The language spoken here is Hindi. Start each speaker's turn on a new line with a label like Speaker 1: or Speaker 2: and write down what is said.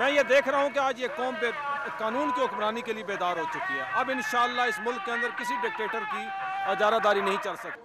Speaker 1: मैं
Speaker 2: ये देख रहा हूँ कि आज ये कौम पे कानून की हुक्मरानी के लिए बेदार हो चुकी है अब इन इस मुल्क के अंदर किसी डिक्टेटर की अजारादारी नहीं चल सकती